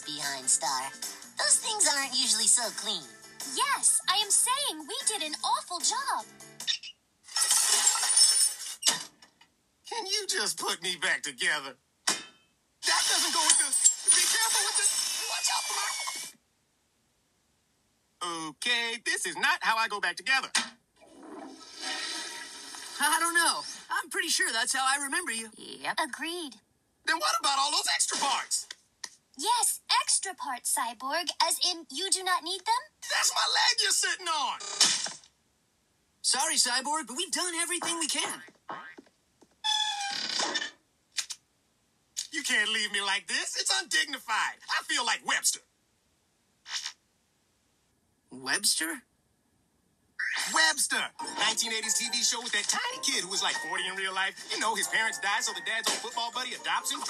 baby's behind, Star. Those things aren't usually so clean. Yes, I am saying we did an awful job. Can you just put me back together? That doesn't go with the. Be careful with the. Watch out for my. Okay, this is not how I go back together. I don't know. I'm pretty sure that's how I remember you. Yep. Agreed. Then what about all those extra parts? Yes, extra parts, Cyborg, as in you do not need them? That's my leg you're sitting on. Sorry, Cyborg, but we've done everything we can. You can't leave me like this. It's undignified. I feel like Webster. Webster? Webster, 1980s TV show with that tiny kid who was like 40 in real life. You know, his parents died, so the dad's old football buddy adopts him.